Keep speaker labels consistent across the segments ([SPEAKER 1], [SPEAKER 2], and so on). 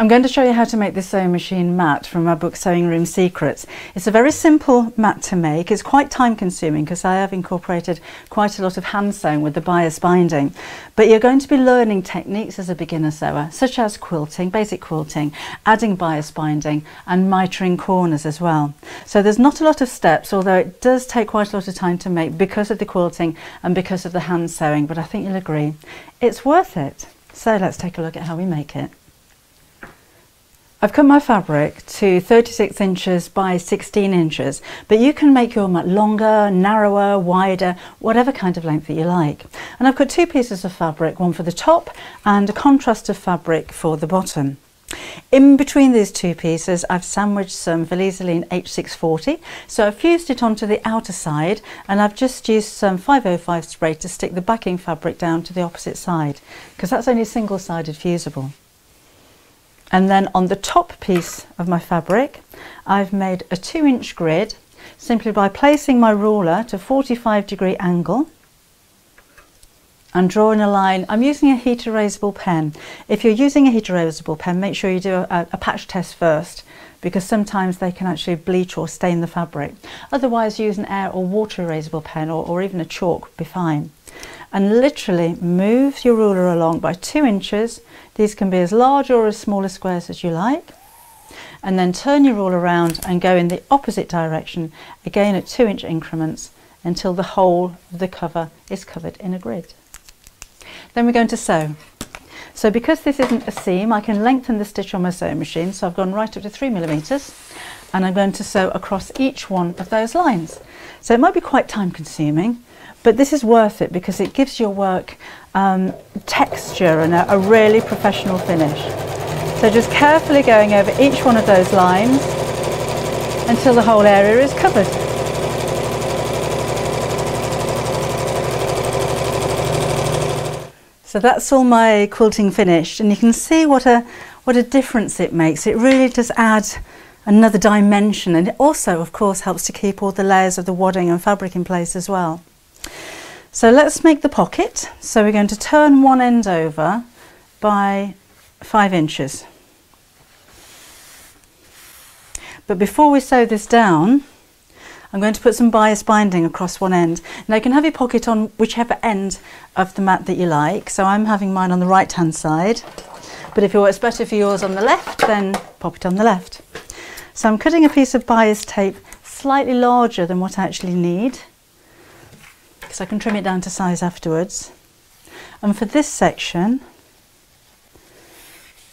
[SPEAKER 1] I'm going to show you how to make this sewing machine mat from my book Sewing Room Secrets. It's a very simple mat to make. It's quite time consuming because I have incorporated quite a lot of hand sewing with the bias binding. But you're going to be learning techniques as a beginner sewer, such as quilting, basic quilting, adding bias binding and mitring corners as well. So there's not a lot of steps, although it does take quite a lot of time to make because of the quilting and because of the hand sewing, but I think you'll agree it's worth it. So let's take a look at how we make it. I've cut my fabric to 36 inches by 16 inches, but you can make your mat longer, narrower, wider, whatever kind of length that you like. And I've got two pieces of fabric, one for the top and a contrast of fabric for the bottom. In between these two pieces I've sandwiched some Vlieseline H640 so I've fused it onto the outer side and I've just used some 505 spray to stick the backing fabric down to the opposite side because that's only single-sided fusible. And then on the top piece of my fabric, I've made a two inch grid simply by placing my ruler to 45 degree angle and drawing a line. I'm using a heat erasable pen. If you're using a heat erasable pen, make sure you do a, a patch test first because sometimes they can actually bleach or stain the fabric. Otherwise, use an air or water erasable pen or, or even a chalk be fine and literally move your ruler along by two inches. These can be as large or as small as squares as you like. And then turn your ruler around and go in the opposite direction, again at two inch increments, until the whole of the cover is covered in a grid. Then we're going to sew. So because this isn't a seam, I can lengthen the stitch on my sewing machine. So I've gone right up to three millimeters and I'm going to sew across each one of those lines. So it might be quite time consuming, but this is worth it because it gives your work um, texture and a, a really professional finish. So just carefully going over each one of those lines until the whole area is covered. So that's all my quilting finished and you can see what a what a difference it makes. It really does add another dimension and it also of course helps to keep all the layers of the wadding and fabric in place as well. So let's make the pocket. So we're going to turn one end over by five inches. But before we sew this down, I'm going to put some bias binding across one end. Now you can have your pocket on whichever end of the mat that you like. So I'm having mine on the right hand side. But if it's better for yours on the left, then pop it on the left. So I'm cutting a piece of bias tape slightly larger than what I actually need because I can trim it down to size afterwards. And for this section,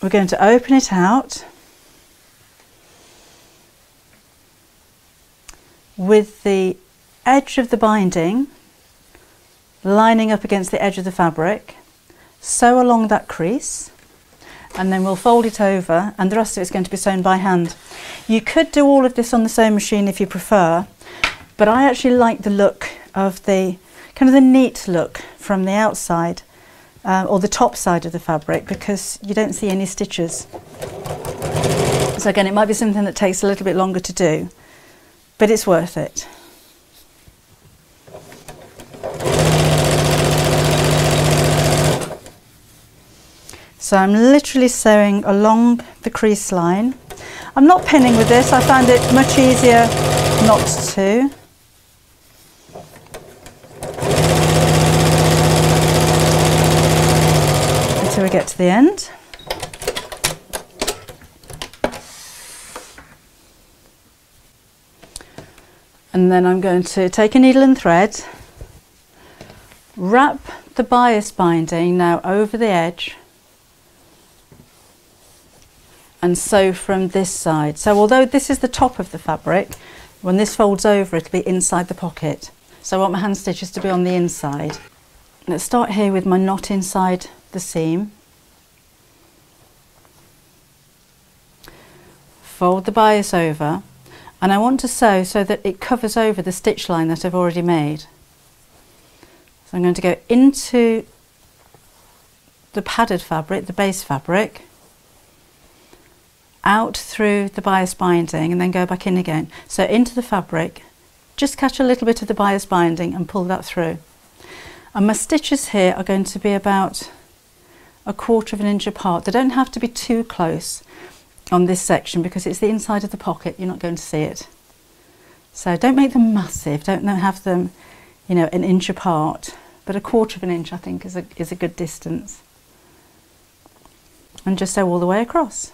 [SPEAKER 1] we're going to open it out with the edge of the binding lining up against the edge of the fabric, sew along that crease, and then we'll fold it over and the rest of it's going to be sewn by hand. You could do all of this on the sewing machine if you prefer, but I actually like the look of the kind of the neat look from the outside uh, or the top side of the fabric because you don't see any stitches. So again, it might be something that takes a little bit longer to do, but it's worth it. So I'm literally sewing along the crease line. I'm not pinning with this, I find it much easier not to. until get to the end. And then I'm going to take a needle and thread, wrap the bias binding now over the edge and sew from this side. So although this is the top of the fabric, when this folds over it'll be inside the pocket. So I want my hand stitches to be on the inside. Let's start here with my knot inside the seam. Fold the bias over and I want to sew so that it covers over the stitch line that I've already made. So I'm going to go into the padded fabric, the base fabric, out through the bias binding and then go back in again. So into the fabric, just catch a little bit of the bias binding and pull that through. And my stitches here are going to be about a quarter of an inch apart. They don't have to be too close on this section because it's the inside of the pocket, you're not going to see it. So don't make them massive, don't have them, you know, an inch apart, but a quarter of an inch I think is a, is a good distance. And just sew all the way across.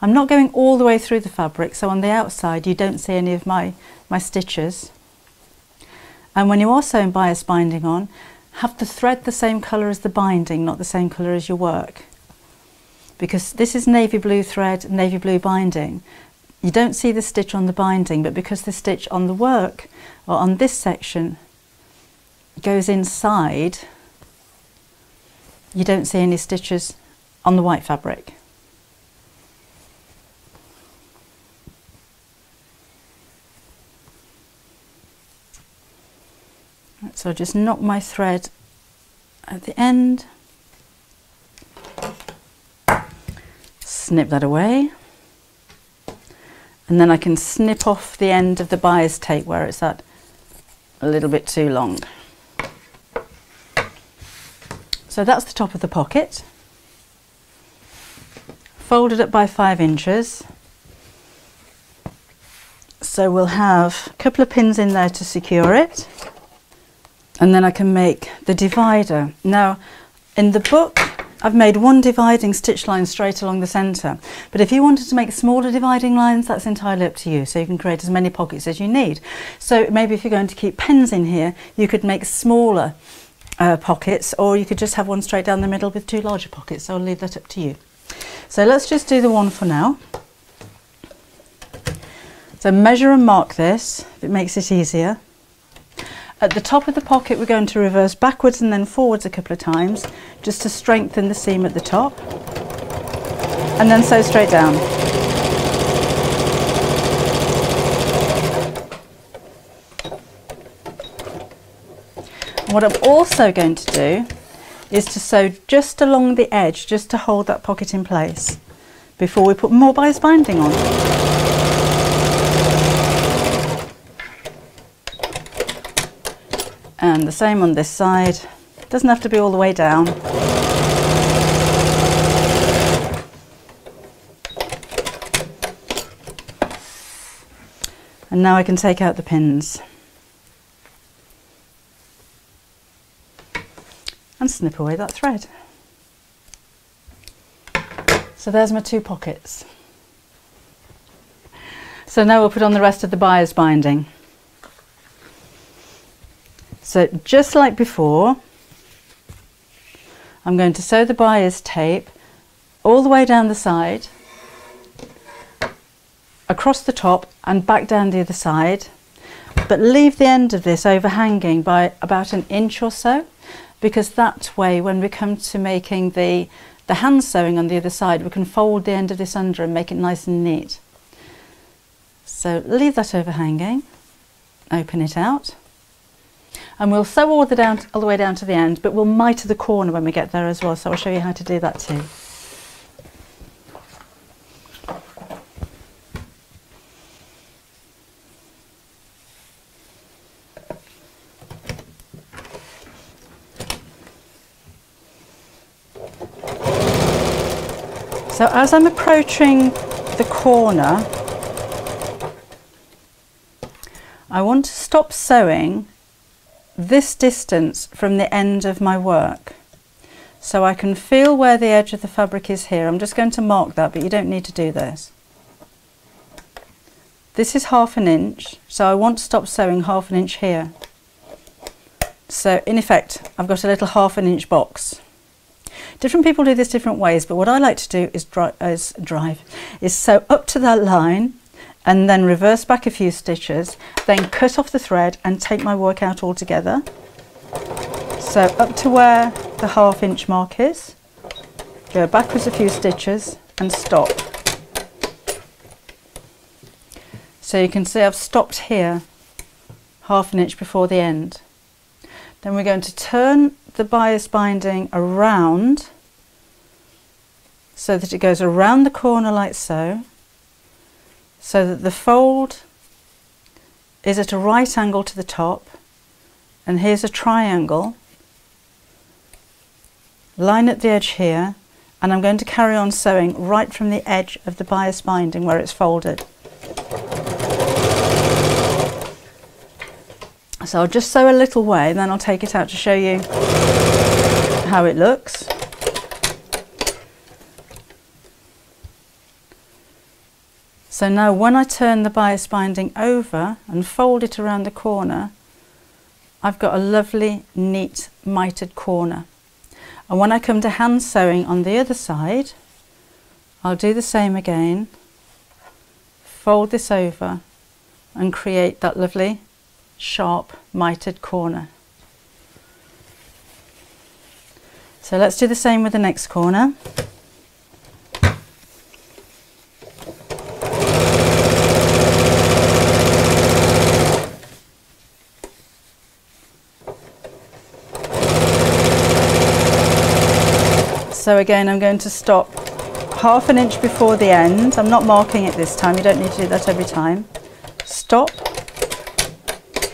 [SPEAKER 1] I'm not going all the way through the fabric, so on the outside you don't see any of my, my stitches. And when you are sewing bias binding on, have the thread the same colour as the binding, not the same colour as your work. Because this is navy blue thread, navy blue binding. You don't see the stitch on the binding, but because the stitch on the work, or on this section, goes inside, you don't see any stitches on the white fabric. So I just knock my thread at the end, snip that away, and then I can snip off the end of the bias tape where it's at a little bit too long. So that's the top of the pocket. Folded up by five inches. So we'll have a couple of pins in there to secure it and then I can make the divider. Now in the book I've made one dividing stitch line straight along the centre but if you wanted to make smaller dividing lines that's entirely up to you so you can create as many pockets as you need. So maybe if you're going to keep pens in here you could make smaller uh, pockets or you could just have one straight down the middle with two larger pockets so I'll leave that up to you. So let's just do the one for now. So measure and mark this if it makes it easier. At the top of the pocket we're going to reverse backwards and then forwards a couple of times just to strengthen the seam at the top and then sew straight down. what I'm also going to do is to sew just along the edge just to hold that pocket in place before we put more bias binding on. And the same on this side. Doesn't have to be all the way down. And now I can take out the pins. And snip away that thread. So there's my two pockets. So now we'll put on the rest of the bias binding so just like before, I'm going to sew the bias tape all the way down the side, across the top and back down the other side, but leave the end of this overhanging by about an inch or so, because that way when we come to making the, the hand sewing on the other side, we can fold the end of this under and make it nice and neat. So leave that overhanging, open it out and we'll sew all the, down, all the way down to the end but we'll mitre the corner when we get there as well so I'll show you how to do that too. So as I'm approaching the corner I want to stop sewing this distance from the end of my work. So I can feel where the edge of the fabric is here. I'm just going to mark that, but you don't need to do this. This is half an inch, so I want to stop sewing half an inch here. So in effect, I've got a little half an inch box. Different people do this different ways, but what I like to do is, dri is drive, is sew up to that line and then reverse back a few stitches then cut off the thread and take my work out all together so up to where the half inch mark is go backwards a few stitches and stop. So you can see I've stopped here half an inch before the end. Then we're going to turn the bias binding around so that it goes around the corner like so so that the fold is at a right angle to the top and here's a triangle line at the edge here and I'm going to carry on sewing right from the edge of the bias binding where it's folded. So I'll just sew a little way, then I'll take it out to show you how it looks. So now when I turn the bias binding over and fold it around the corner, I've got a lovely neat mitered corner. And when I come to hand sewing on the other side, I'll do the same again, fold this over and create that lovely sharp mitered corner. So let's do the same with the next corner. So again, I'm going to stop half an inch before the end. I'm not marking it this time. You don't need to do that every time. Stop.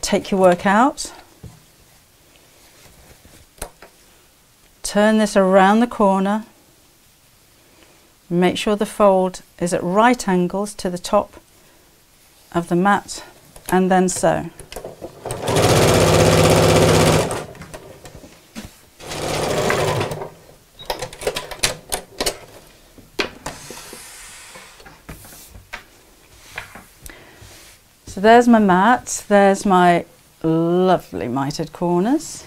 [SPEAKER 1] Take your work out. Turn this around the corner. Make sure the fold is at right angles to the top of the mat and then sew. There's my mat, there's my lovely mitered corners.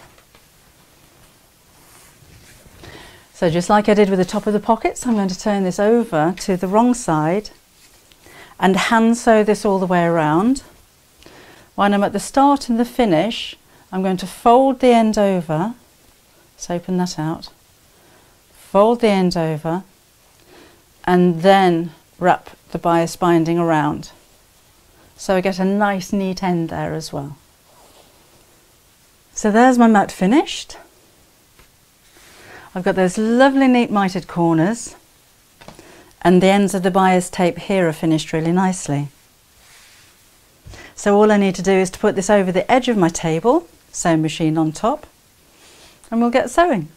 [SPEAKER 1] So just like I did with the top of the pockets, I'm going to turn this over to the wrong side and hand sew this all the way around. When I'm at the start and the finish, I'm going to fold the end over, let's open that out, fold the end over and then wrap the bias binding around. So I get a nice neat end there as well. So there's my mat finished. I've got those lovely neat mitered corners and the ends of the bias tape here are finished really nicely. So all I need to do is to put this over the edge of my table, sewing machine on top, and we'll get sewing.